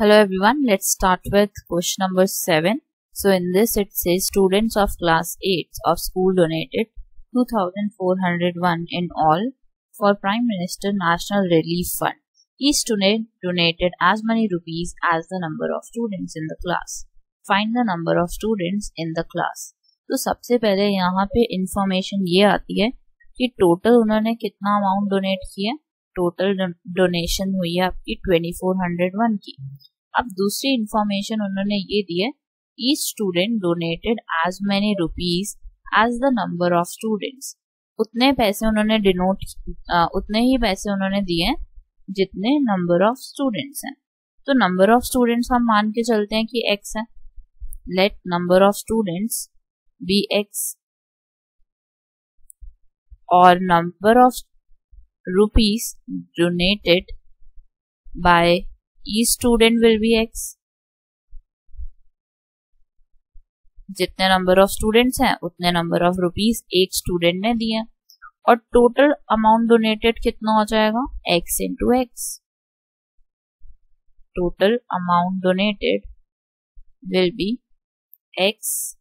Hello everyone, let's start with question number 7. So in this it says students of class 8 of school donated 2401 in all for Prime Minister National Relief Fund. Each student donated as many rupees as the number of students in the class. Find the number of students in the class. तो सबसे पहले यहाँ पे information ये आती है कि total उन्होंने कितना अमाउंट डोनेट किया टोटल डोनेशन हुई है आपकी ट्वेंटी फोर हंड्रेड वन की। अब दूसरी इंफॉर्मेशन उन्होंने ये दी है student donated as many rupees as the number of students उतने पैसे उन्होंने डिनोट उतने ही पैसे उन्होंने दिए हैं, जितने नंबर ऑफ़ स्टूडेंट्स हैं। तो नंबर ऑफ़ स्टूडेंट्स हम मान के चलते हैं कि एक्स है। Let number of students be x और number of rupees donated by each student will be x. जितने नंबर ऑफ़ स्टूडेंट्स हैं, उतने नंबर ऑफ़ रुपीस एक स्टूडेंट ने दिए और टोटल अमाउंट डोनेटेड कितना हो जाएगा? X into x total amount donated will be x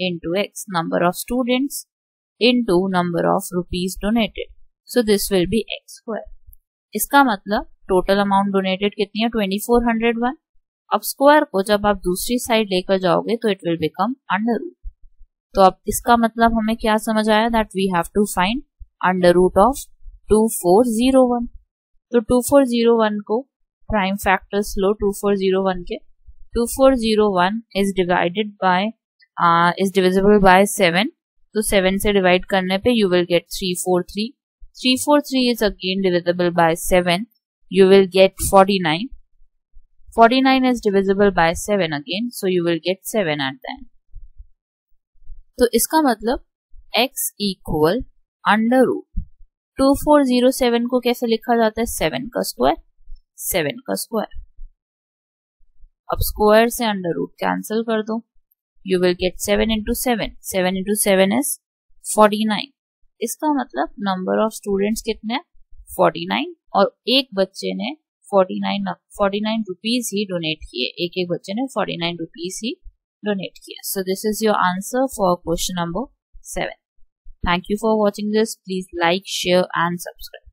into x number of students into number of rupees donated so this will be x square इसका मतलब total amount donated कितनी है? Twenty four hundred one अब square को जब आप दूसरी side लेकर जाओगे तो it will become under root तो अब इसका मतलब हमें क्या समझ आया? That we have to find under root of two four zero one तो टू फोर ज़ीरो वन को प्राइम फैक्टर्स लो टू फोर ज़ीरो वन के. Two four zero one is divided by is divisible by seven तो seven से divide करने पे you will get three four three 343 is again divisible by 7. You will get 49. 49 is divisible by 7 again. So you will get 7 at the end. तो इसका मतलब x equal under root two four zero seven को कैसे लिखा जाता है seven का square seven का स्क्वायर अब स्क्वायर से अंडर रूट कैंसिल कर दो you will get seven into seven seven into seven is forty nine इसका मतलब नंबर ऑफ़ स्टूडेंट्स कितने? फोर्टी नाइन और एक बच्चे ने forty nine forty nine rupees ही डोनेट किए। एक एक बच्चे ने फोर्टी नाइन रुपीज़ ही डोनेट किया। So this is your answer for question number seven thank you for watching this please like share and subscribe